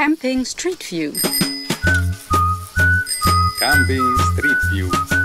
Camping Street View. Camping Street View.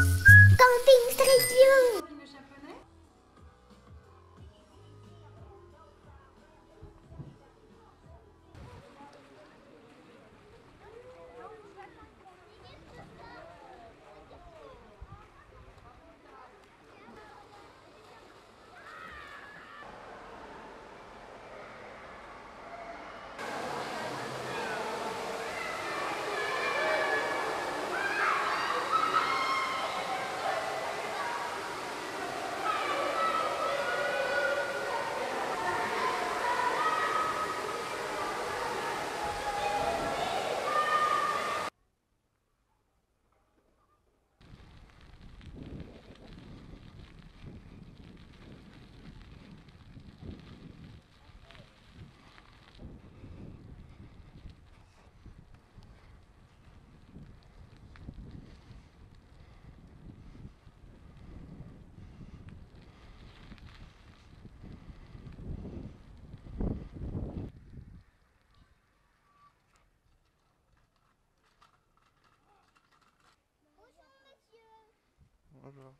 Bonjour.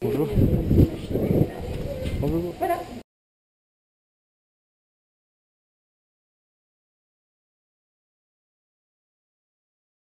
Bonjour. Bonjour.